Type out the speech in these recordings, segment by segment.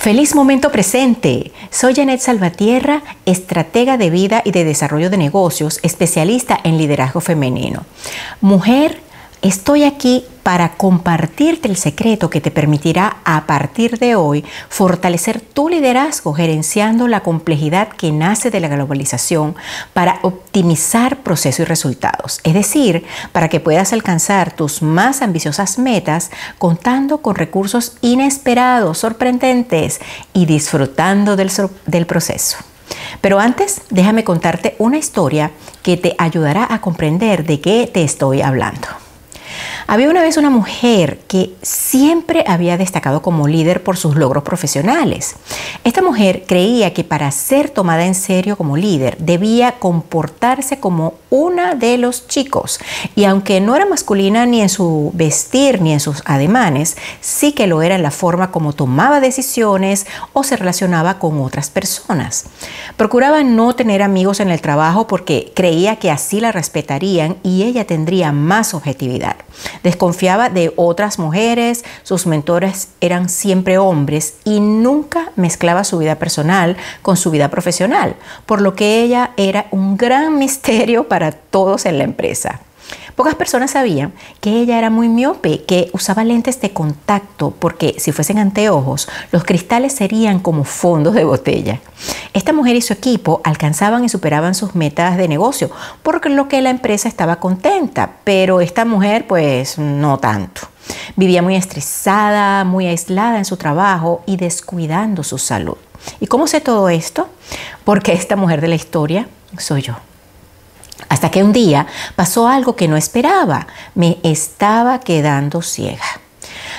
Feliz momento presente. Soy Janet Salvatierra, estratega de vida y de desarrollo de negocios, especialista en liderazgo femenino. Mujer Estoy aquí para compartirte el secreto que te permitirá a partir de hoy fortalecer tu liderazgo gerenciando la complejidad que nace de la globalización para optimizar procesos y resultados. Es decir, para que puedas alcanzar tus más ambiciosas metas contando con recursos inesperados, sorprendentes y disfrutando del, del proceso. Pero antes, déjame contarte una historia que te ayudará a comprender de qué te estoy hablando. Había una vez una mujer que siempre había destacado como líder por sus logros profesionales. Esta mujer creía que para ser tomada en serio como líder debía comportarse como una de los chicos y aunque no era masculina ni en su vestir ni en sus ademanes, sí que lo era en la forma como tomaba decisiones o se relacionaba con otras personas. Procuraba no tener amigos en el trabajo porque creía que así la respetarían y ella tendría más objetividad. Desconfiaba de otras mujeres, sus mentores eran siempre hombres y nunca mezclaba su vida personal con su vida profesional, por lo que ella era un gran misterio para todos en la empresa. Pocas personas sabían que ella era muy miope, que usaba lentes de contacto porque si fuesen anteojos, los cristales serían como fondos de botella. Esta mujer y su equipo alcanzaban y superaban sus metas de negocio, por lo que la empresa estaba contenta, pero esta mujer pues no tanto. Vivía muy estresada, muy aislada en su trabajo y descuidando su salud. ¿Y cómo sé todo esto? Porque esta mujer de la historia soy yo. Hasta que un día pasó algo que no esperaba. Me estaba quedando ciega.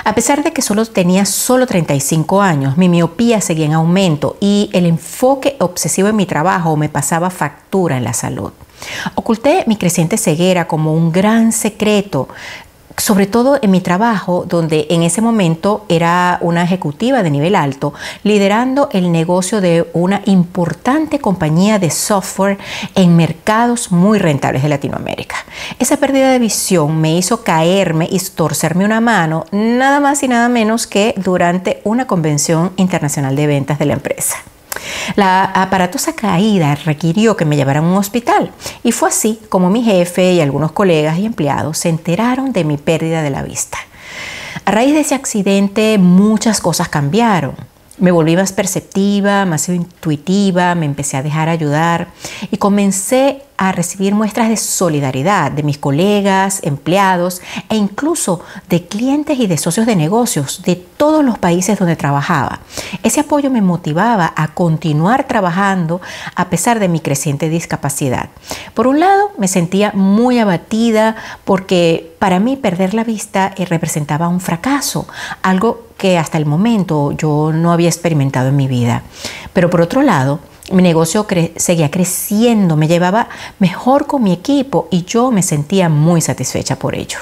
A pesar de que solo tenía solo 35 años, mi miopía seguía en aumento y el enfoque obsesivo en mi trabajo me pasaba factura en la salud. Oculté mi creciente ceguera como un gran secreto sobre todo en mi trabajo, donde en ese momento era una ejecutiva de nivel alto, liderando el negocio de una importante compañía de software en mercados muy rentables de Latinoamérica. Esa pérdida de visión me hizo caerme y torcerme una mano, nada más y nada menos que durante una convención internacional de ventas de la empresa. La aparatosa caída requirió que me llevaran a un hospital y fue así como mi jefe y algunos colegas y empleados se enteraron de mi pérdida de la vista. A raíz de ese accidente muchas cosas cambiaron. Me volví más perceptiva, más intuitiva, me empecé a dejar ayudar y comencé a recibir muestras de solidaridad de mis colegas, empleados e incluso de clientes y de socios de negocios de todos los países donde trabajaba. Ese apoyo me motivaba a continuar trabajando a pesar de mi creciente discapacidad. Por un lado, me sentía muy abatida porque para mí perder la vista eh, representaba un fracaso, algo que hasta el momento yo no había experimentado en mi vida. Pero por otro lado, mi negocio seguía creciendo, me llevaba mejor con mi equipo y yo me sentía muy satisfecha por ello.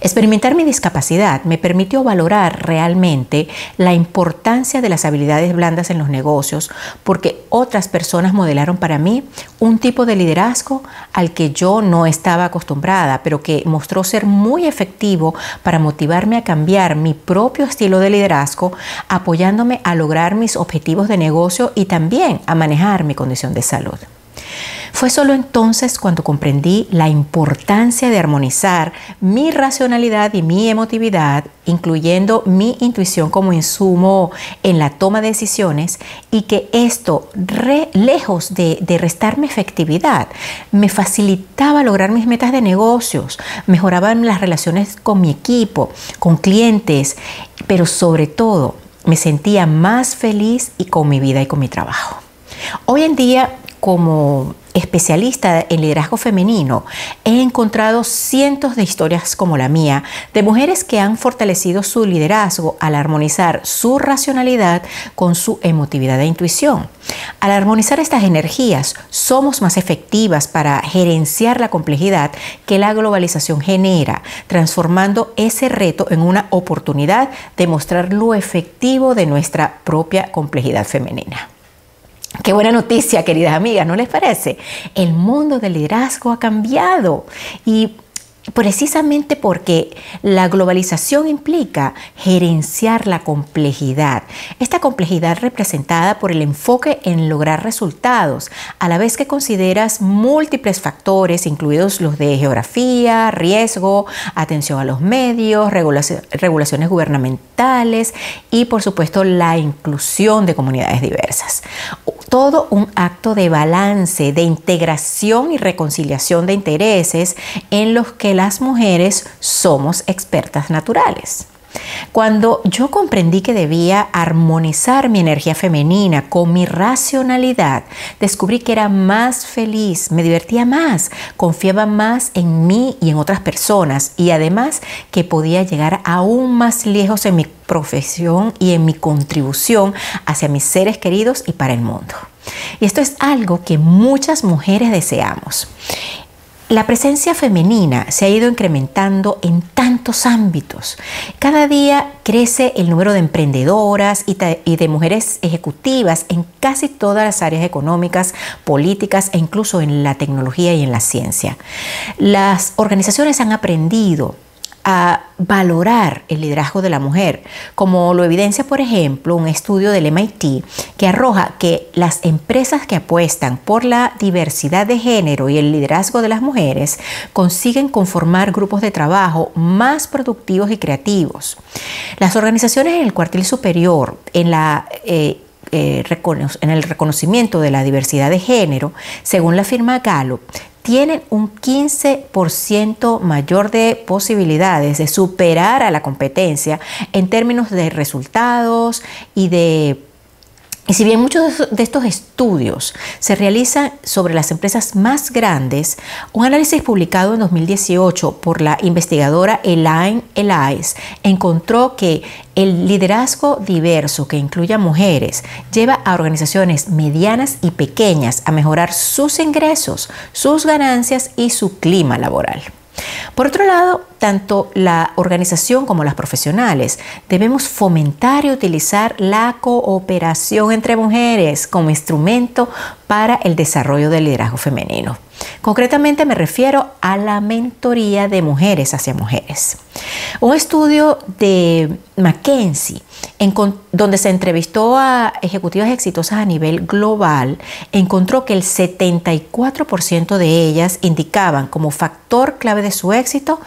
Experimentar mi discapacidad me permitió valorar realmente la importancia de las habilidades blandas en los negocios porque otras personas modelaron para mí un tipo de liderazgo al que yo no estaba acostumbrada, pero que mostró ser muy efectivo para motivarme a cambiar mi propio estilo de liderazgo, apoyándome a lograr mis objetivos de negocio y también a manejar mi condición de salud. Fue solo entonces cuando comprendí la importancia de armonizar mi racionalidad y mi emotividad, incluyendo mi intuición como insumo en la toma de decisiones, y que esto, lejos de, de restarme efectividad, me facilitaba lograr mis metas de negocios, mejoraban las relaciones con mi equipo, con clientes, pero sobre todo me sentía más feliz y con mi vida y con mi trabajo. Hoy en día, como especialista en liderazgo femenino, he encontrado cientos de historias como la mía de mujeres que han fortalecido su liderazgo al armonizar su racionalidad con su emotividad e intuición. Al armonizar estas energías, somos más efectivas para gerenciar la complejidad que la globalización genera, transformando ese reto en una oportunidad de mostrar lo efectivo de nuestra propia complejidad femenina. Qué buena noticia, queridas amigas, ¿no les parece? El mundo del liderazgo ha cambiado y precisamente porque la globalización implica gerenciar la complejidad. Esta complejidad representada por el enfoque en lograr resultados, a la vez que consideras múltiples factores, incluidos los de geografía, riesgo, atención a los medios, regulaciones gubernamentales y por supuesto la inclusión de comunidades diversas todo un acto de balance, de integración y reconciliación de intereses en los que las mujeres somos expertas naturales. Cuando yo comprendí que debía armonizar mi energía femenina con mi racionalidad, descubrí que era más feliz, me divertía más, confiaba más en mí y en otras personas y además que podía llegar aún más lejos en mi profesión y en mi contribución hacia mis seres queridos y para el mundo. Y esto es algo que muchas mujeres deseamos. La presencia femenina se ha ido incrementando en tantos ámbitos. Cada día crece el número de emprendedoras y, de mujeres ejecutivas en casi todas las áreas económicas, políticas e incluso en la tecnología y en la ciencia. Las organizaciones han aprendido valorar el liderazgo de la mujer, como lo evidencia, por ejemplo, un estudio del MIT que arroja que las empresas que apuestan por la diversidad de género y el liderazgo de las mujeres consiguen conformar grupos de trabajo más productivos y creativos. Las organizaciones en el cuartil superior, en la eh, eh, en el reconocimiento de la diversidad de género, según la firma Gallup, tienen un 15% mayor de posibilidades de superar a la competencia en términos de resultados y de y si bien muchos de estos estudios se realizan sobre las empresas más grandes, un análisis publicado en 2018 por la investigadora Elaine Elias encontró que el liderazgo diverso que incluya mujeres lleva a organizaciones medianas y pequeñas a mejorar sus ingresos, sus ganancias y su clima laboral. Por otro lado, tanto la organización como las profesionales debemos fomentar y utilizar la cooperación entre mujeres como instrumento para el desarrollo del liderazgo femenino. Concretamente me refiero a la mentoría de mujeres hacia mujeres. Un estudio de McKinsey, en donde se entrevistó a ejecutivas exitosas a nivel global, encontró que el 74% de ellas indicaban como factor clave de su éxito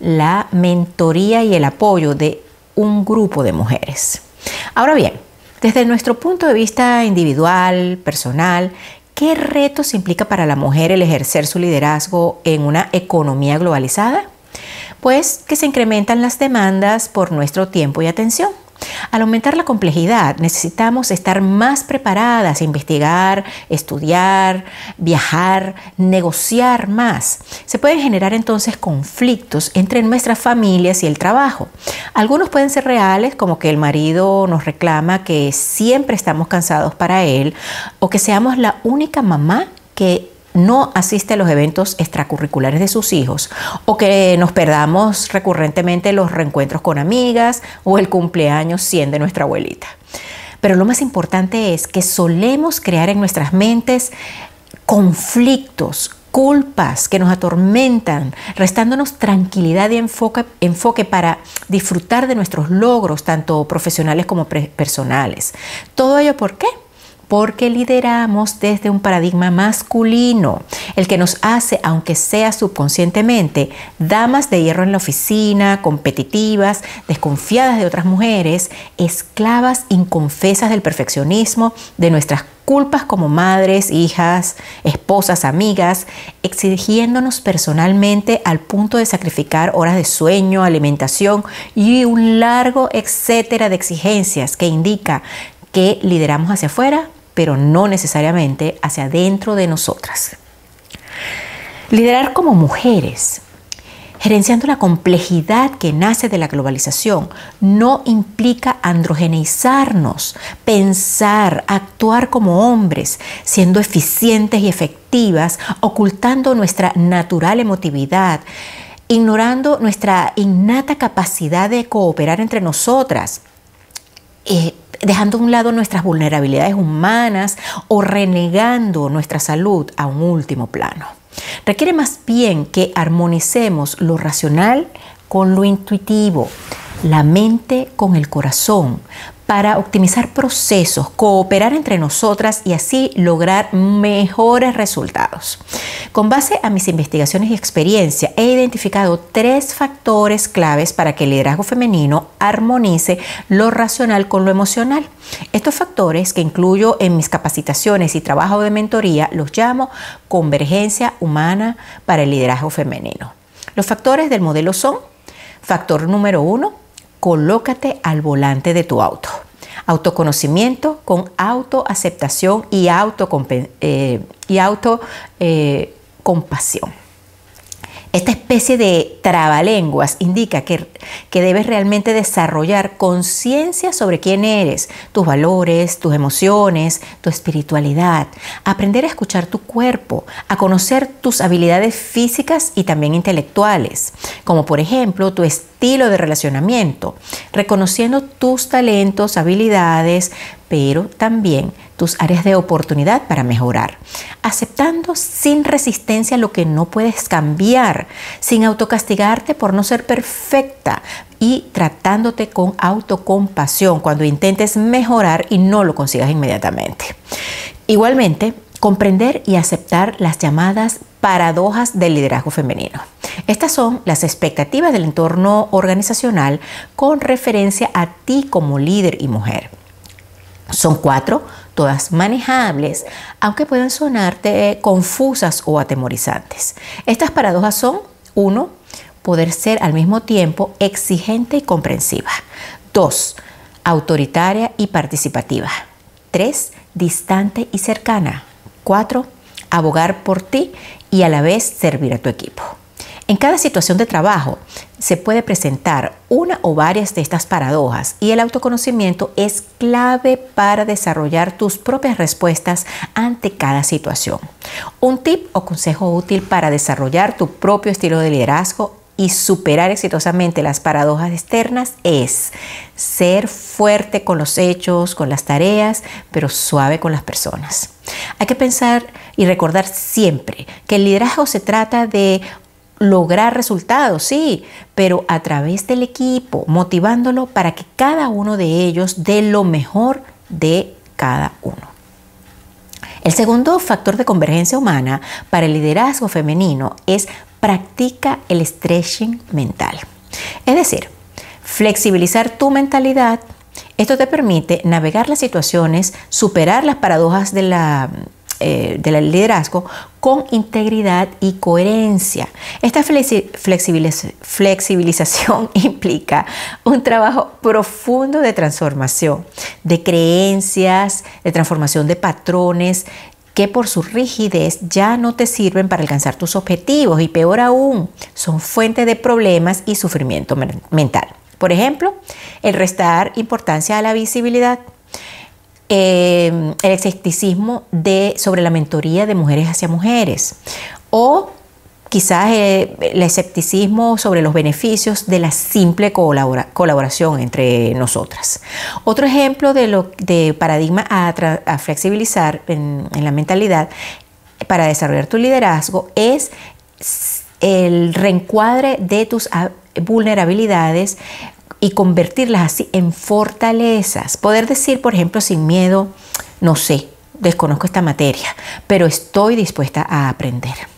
la mentoría y el apoyo de un grupo de mujeres. Ahora bien, desde nuestro punto de vista individual, personal, ¿Qué retos implica para la mujer el ejercer su liderazgo en una economía globalizada? Pues que se incrementan las demandas por nuestro tiempo y atención. Al aumentar la complejidad, necesitamos estar más preparadas, investigar, estudiar, viajar, negociar más. Se pueden generar entonces conflictos entre nuestras familias y el trabajo. Algunos pueden ser reales, como que el marido nos reclama que siempre estamos cansados para él, o que seamos la única mamá que no asiste a los eventos extracurriculares de sus hijos o que nos perdamos recurrentemente los reencuentros con amigas o el cumpleaños 100 de nuestra abuelita. Pero lo más importante es que solemos crear en nuestras mentes conflictos, culpas que nos atormentan, restándonos tranquilidad y enfoque, para disfrutar de nuestros logros, tanto profesionales como personales. ¿Todo ello por qué? Porque lideramos desde un paradigma masculino, el que nos hace, aunque sea subconscientemente, damas de hierro en la oficina, competitivas, desconfiadas de otras mujeres, esclavas inconfesas del perfeccionismo, de nuestras culpas como madres, hijas, esposas, amigas, exigiéndonos personalmente al punto de sacrificar horas de sueño, alimentación y un largo etcétera de exigencias que indica que lideramos hacia afuera, pero no necesariamente hacia dentro de nosotras. Liderar como mujeres, gerenciando la complejidad que nace de la globalización, no implica androgeneizarnos, pensar, actuar como hombres, siendo eficientes y efectivas, ocultando nuestra natural emotividad, ignorando nuestra innata capacidad de cooperar entre nosotras. Eh, dejando a un lado nuestras vulnerabilidades humanas o renegando nuestra salud a un último plano. Requiere más bien que armonicemos lo racional con lo intuitivo, la mente con el corazón, para optimizar procesos, cooperar entre nosotras y así lograr mejores resultados. Con base a mis investigaciones y experiencia, he identificado tres factores claves para que el liderazgo femenino armonice lo racional con lo emocional. Estos factores que incluyo en mis capacitaciones y trabajo de mentoría los llamo convergencia humana para el liderazgo femenino. Los factores del modelo son, factor número uno, colócate al volante de tu auto. Autoconocimiento con autoaceptación y, eh, y auto eh. Esta especie de trabalenguas indica que, que debes realmente desarrollar conciencia sobre quién eres, tus valores, tus emociones, tu espiritualidad, aprender a escuchar tu cuerpo, a conocer tus habilidades físicas y también intelectuales, como por ejemplo tu estilo de relacionamiento, reconociendo tus talentos, habilidades, pero también tus áreas de oportunidad para mejorar, aceptando sin resistencia lo que no puedes cambiar, sin autocastigarte por no ser perfecta y tratándote con autocompasión cuando intentes mejorar y no lo consigas inmediatamente. Igualmente, comprender y aceptar las llamadas paradojas del liderazgo femenino. Estas son las expectativas del entorno organizacional con referencia a ti como líder y mujer. Son cuatro, todas manejables, aunque pueden sonarte confusas o atemorizantes. Estas paradojas son, uno, poder ser al mismo tiempo exigente y comprensiva. Dos, autoritaria y participativa. Tres, distante y cercana. Cuatro, abogar por ti y a la vez servir a tu equipo. En cada situación de trabajo se puede presentar una o varias de estas paradojas y el autoconocimiento es clave para desarrollar tus propias respuestas ante cada situación. Un tip o consejo útil para desarrollar tu propio estilo de liderazgo y superar exitosamente las paradojas externas es ser fuerte con los hechos, con las tareas, pero suave con las personas. Hay que pensar y recordar siempre que el liderazgo se trata de lograr resultados, sí, pero a través del equipo, motivándolo para que cada uno de ellos dé lo mejor de cada uno. El segundo factor de convergencia humana para el liderazgo femenino es practica el stretching mental. Es decir, flexibilizar tu mentalidad. Esto te permite navegar las situaciones, superar las paradojas de la eh, del liderazgo con integridad y coherencia. Esta flexibilización implica un trabajo profundo de transformación, de creencias, de transformación de patrones que por su rigidez ya no te sirven para alcanzar tus objetivos y peor aún, son fuente de problemas y sufrimiento mental. Por ejemplo, el restar importancia a la visibilidad, Em, el escepticismo sobre la mentoría de mujeres hacia mujeres o quizás eh, el escepticismo sobre los beneficios de la simple colaboración entre nosotras. Otro ejemplo de, lo, de paradigma a, flexibilizar en, en, la mentalidad para desarrollar tu liderazgo es el reencuadre de tus vulnerabilidades y convertirlas así en fortalezas. Poder decir, por ejemplo, sin miedo, no sé, desconozco esta materia, pero estoy dispuesta a aprender.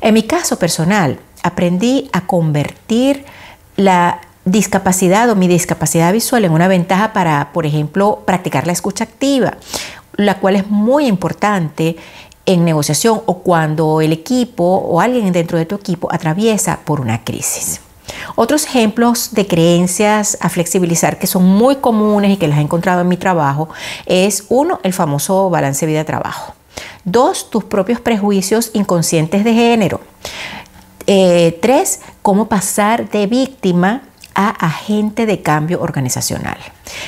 En mi caso personal, aprendí a convertir la discapacidad o mi discapacidad visual en una ventaja para, por ejemplo, practicar la escucha activa, la cual es muy importante en negociación o cuando el equipo o alguien dentro de tu equipo atraviesa por una crisis. Otros ejemplos de creencias a flexibilizar que son muy comunes y que las he encontrado en mi trabajo es uno, el famoso balance vida-trabajo. Dos, tus propios prejuicios inconscientes de género. Eh, tres, cómo pasar de víctima a agente de cambio organizacional.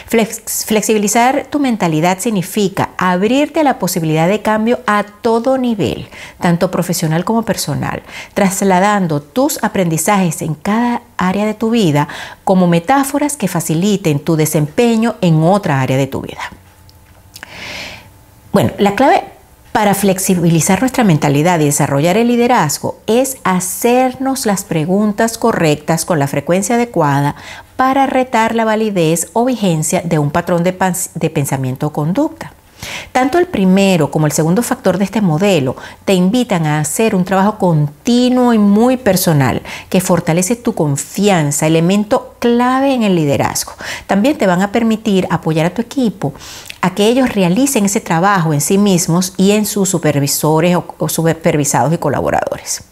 flexibilizar tu mentalidad significa abrirte a la posibilidad de cambio a todo nivel, tanto profesional como personal, trasladando tus aprendizajes en cada área de tu vida como metáforas que faciliten tu desempeño en otra área de tu vida. Bueno, la clave para flexibilizar nuestra mentalidad y desarrollar el liderazgo es hacernos las preguntas correctas con la frecuencia adecuada para retar la validez o vigencia de un patrón de, pensamiento o conducta. Tanto el primero como el segundo factor de este modelo te invitan a hacer un trabajo continuo y muy personal que fortalece tu confianza, elemento clave en el liderazgo. También te van a permitir apoyar a tu equipo a que ellos realicen ese trabajo en sí mismos y en sus supervisores o, supervisados y colaboradores.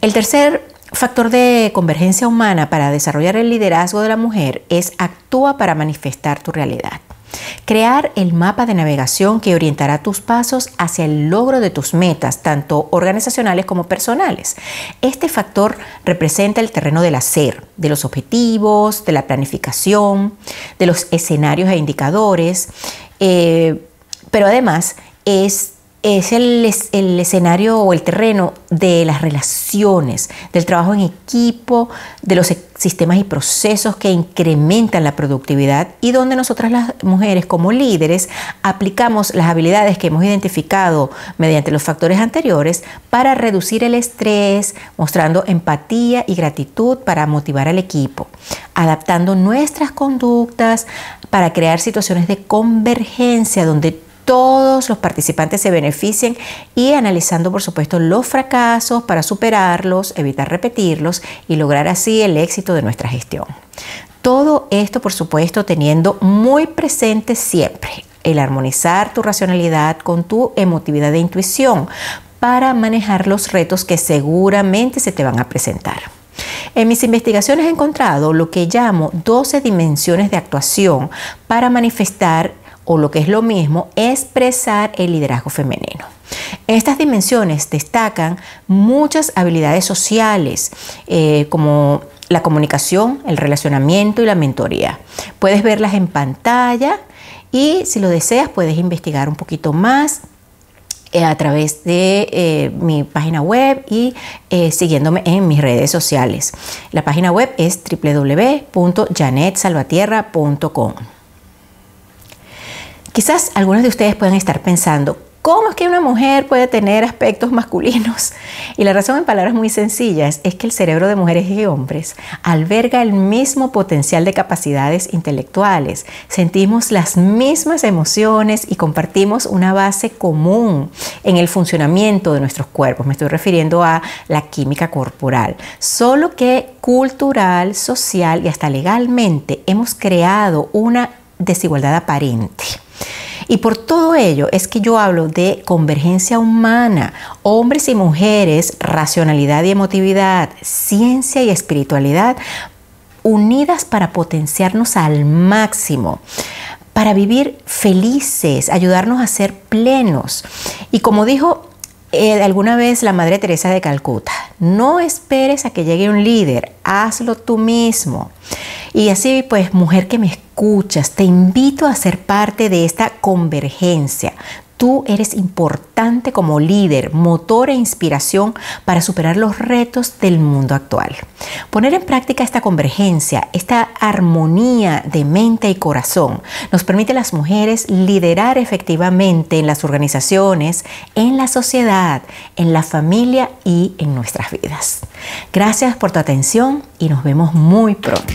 El tercer factor de convergencia humana para desarrollar el liderazgo de la mujer es actúa para manifestar tu realidad. Crear el mapa de navegación que orientará tus pasos hacia el logro de tus metas, tanto organizacionales como personales. Este factor representa el terreno del hacer, de los objetivos, de la planificación, de los escenarios e indicadores, eh, pero además es es el, escenario o el terreno de las relaciones, del trabajo en equipo, de los sistemas y procesos que incrementan la productividad y donde nosotras las mujeres como líderes aplicamos las habilidades que hemos identificado mediante los factores anteriores para reducir el estrés, mostrando empatía y gratitud para motivar al equipo, adaptando nuestras conductas para crear situaciones de convergencia donde todos los participantes se beneficien y analizando, por supuesto, los fracasos para superarlos, evitar repetirlos y lograr así el éxito de nuestra gestión. Todo esto, por supuesto, teniendo muy presente siempre el armonizar tu racionalidad con tu emotividad e intuición para manejar los retos que seguramente se te van a presentar. En mis investigaciones he encontrado lo que llamo 12 dimensiones de actuación para manifestar o lo que es lo mismo, expresar el liderazgo femenino. En estas dimensiones destacan muchas habilidades sociales, eh, como la comunicación, el relacionamiento y la mentoría. Puedes verlas en pantalla y si lo deseas puedes investigar un poquito más eh, a través de eh, mi página web y siguiéndome en mis redes sociales. La página web es www.janetsalvatierra.com. Quizás algunos de ustedes puedan estar pensando, ¿cómo es que una mujer puede tener aspectos masculinos? Y la razón en palabras muy sencillas es que el cerebro de mujeres y hombres alberga el mismo potencial de capacidades intelectuales, sentimos las mismas emociones y compartimos una base común en el funcionamiento de nuestros cuerpos. Me estoy refiriendo a la química corporal. Solo que cultural, social y hasta legalmente hemos creado una desigualdad aparente. Y por todo ello es que yo hablo de convergencia humana, hombres y mujeres, racionalidad y emotividad, ciencia y espiritualidad unidas para potenciarnos al máximo para vivir felices, ayudarnos a ser plenos. Y como dijo eh, alguna vez la Madre Teresa de Calcuta, no esperes a que llegue un líder, hazlo tú mismo. Y así pues, mujer que me escuchas, te invito a ser parte de esta convergencia. Tú eres importante como líder, motor e inspiración para superar los retos del mundo actual. Poner en práctica esta convergencia, esta armonía de mente y corazón, nos permite a las mujeres liderar efectivamente en las organizaciones, en la sociedad, en la familia y en nuestras vidas. Gracias por tu atención y nos vemos muy pronto.